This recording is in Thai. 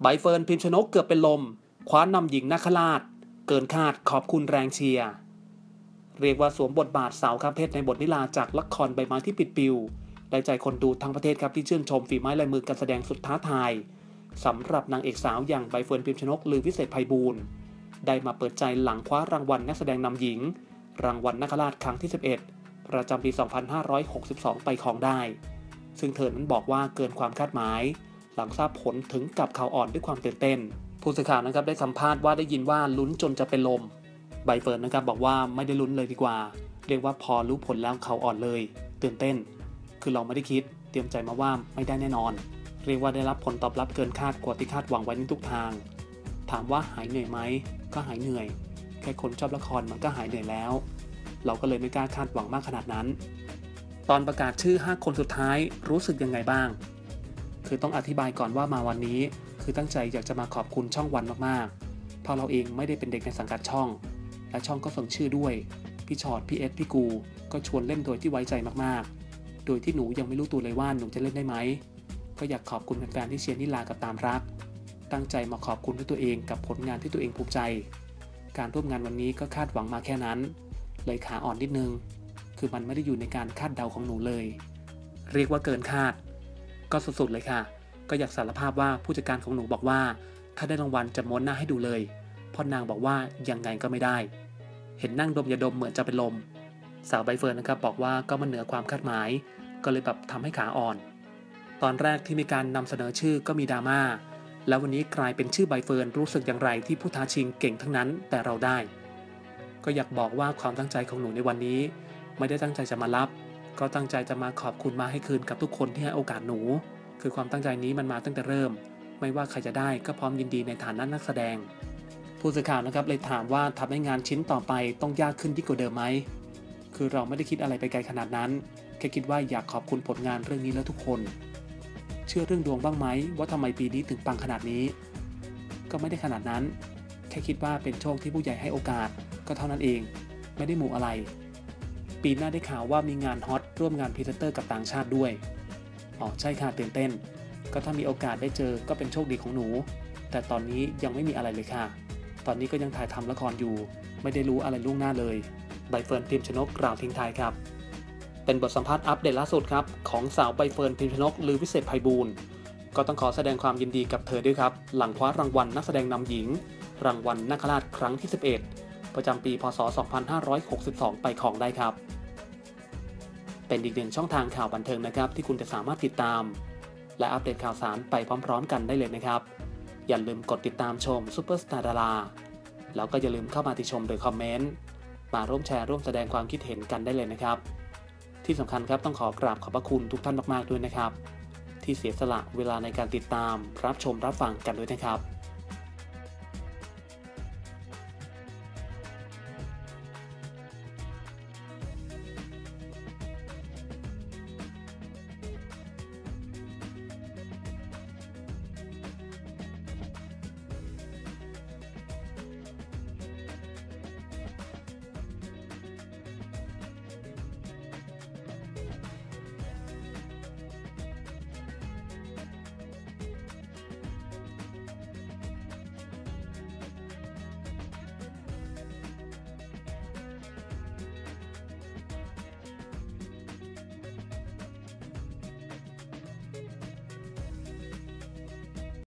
ใบเฟิร์นพิมชนกเกือบเป็นลม คว้านำหญิงนาฏราช เกินคาดขอบคุณแรงเชียร์ เรียกว่าสวมบทบาทสาวข้ามเพศในบทนิลาจากละครใบไม้ที่ปลิดปลิว ได้ใจคนดูทั้งประเทศครับที่ชื่นชมฝีไม้ลายมือการแสดงสุดท้าทายสำหรับนางเอกสาวอย่างใบเฟิร์นพิมชนกลือวิเศษไพบูลย์ได้มาเปิดใจหลังคว้ารางวัลนักแสดงนำหญิง รางวัลนาฏราชครั้งที่ 11 ประจำปี 2562 ไปครองได้ ซึ่งเธอนั้นบอกว่าเกินความคาดหมาย หลังทราบผลถึงกับข่าวอ่อนด้วยความตื่นเต้น ผู้สื่อข่าวนะครับได้สัมภาษณ์ว่าได้ยินว่าลุ้นจนจะเป็นลม ใบเฟิร์นนะครับบอกว่าไม่ได้ลุ้นเลยดีกว่า เรียกว่าพอรู้ผลแล้วเขาอ่อนเลย ตื่นเต้น คือเราไม่ได้คิด เตรียมใจมาว่าไม่ได้แน่นอน เรียกว่าได้รับผลตอบรับเกินคาดกว่าที่คาดหวังไว้ในทุกทาง ถามว่าหายเหนื่อยไหมก็หายเหนื่อยแค่คนชอบละครมันก็หายเหนื่อยแล้ว เราก็เลยไม่กล้าคาดหวังมากขนาดนั้น ตอนประกาศชื่อ 5 คนสุดท้ายรู้สึกยังไงบ้าง คือต้องอธิบายก่อนว่ามาวันนี้ คือตั้งใจอยากจะมาขอบคุณช่องวันมากๆ เพราะเราเองไม่ได้เป็นเด็กในสังกัดช่อง และช่องก็ส่งชื่อด้วย พี่ชอดพี่เอสพี่กู ก็ชวนเล่นโดยที่ไว้ใจมากๆ โดยที่หนูยังไม่รู้ตัวเลยว่าหนูจะเล่นได้ไหม ก็อยากขอบคุณแฟนๆที่เชียร์นิลากับตามรัก ตั้งใจมาขอบคุณด้วยตัวเองกับผลงานที่ตัวเองภูมิใจ การร่วมงานวันนี้ก็คาดหวังมาแค่นั้น เลยขาอ่อนนิดนึง คือมันไม่ได้อยู่ในการคาดเดาของหนูเลย เรียกว่าเกินคาด ก็สุดๆเลยค่ะ ก็อยากสารภาพว่าผู้จัดการของหนูบอกว่า ถ้าได้รางวัลจะม้วนหน้าให้ดูเลยเพราะนางบอกว่ายังไงก็ไม่ได้ เห็นนั่งดมยาดมเหมือนจะเป็นลม สาวใบเฟิร์นนะครับบอกว่าก็มันเหนือความคาดหมาย ก็เลยแบบทำให้ขาอ่อน ตอนแรกที่มีการนำเสนอชื่อก็มีดราม่าแล้ววันนี้กลายเป็นชื่อใบเฟิร์นรู้สึกอย่างไรที่ผู้ท้าชิงเก่งทั้งนั้นแต่เราได้ ก็อยากบอกว่าความตั้งใจของหนูในวันนี้ ไม่ได้ตั้งใจจะมารับ ก็ตั้งใจจะมาขอบคุณมาให้คืนกับทุกคนที่ให้โอกาสหนู คือความตั้งใจนี้มันมาตั้งแต่เริ่ม ไม่ว่าใครจะได้ก็พร้อมยินดีในฐานะนักแสดง ผู้สื่อข่าวนะครับเลยถามว่าทำให้งานชิ้นต่อไปต้องยากขึ้นยิ่งกว่าเดิมไหมคือเราไม่ได้คิดอะไรไปไกลขนาดนั้นแค่คิดว่าอยากขอบคุณผลงานเรื่องนี้แล้วทุกคน เชื่อเรื่องดวงบ้างไหมว่าทำไมปีนี้ถึงปังขนาดนี้ ก็ไม่ได้ขนาดนั้น แค่คิดว่าเป็นโชคที่ผู้ใหญ่ให้โอกาส ก็เท่านั้นเอง ไม่ได้หมู่อะไร ปีหน้าได้ข่าวว่ามีงาน hot ร่วมงานพรีเซนเตอร์กับต่างชาติด้วย อ๋อใช่ค่ะตื่นเต้น ก็ถ้ามีโอกาสได้เจอก็เป็นโชคดีของหนู แต่ตอนนี้ยังไม่มีอะไรเลยค่ะ ตอนนี้ก็ยังถ่ายทำละครอยู่ ไม่ได้รู้อะไรล่วงหน้าเลยใบเฟิร์นพิมชนกกล่าวทิ้งท้ายครับ เป็นบทสัมภาษณ์อัปเดตล่าสุดครับของสาวใบเฟิร์นพิมชนกลือวิเศษไพบูลย์ก็ต้องขอแสดงความยินดีกับเธอด้วยครับ หลังคว้ารางวัลนักแสดงนำหญิง รางวัลนาฏราชครั้งที่ 11 ประจำปี พศ 2562 ไปครองได้ครับ เป็นอีกหนึ่งช่องทางข่าวบันเทิงนะครับที่คุณจะสามารถติดตาม และอัปเดตข่าวสารไปพร้อม ๆ กันได้เลยนะครับ อย่าลืมกดติดตามชมซูเปอร์สตาร์ดาราแล้วก็อย่าลืมเข้ามาติชมโดยคอมเมนต์มาร่วมแชร์ร่วมแสดงความคิดเห็นกันได้เลยนะครับ ที่สำคัญครับต้องขอกราบขอบพระคุณทุกท่านมากๆด้วยนะครับ ที่เสียสละเวลาในการติดตามรับชมรับฟังกันด้วยนะครับ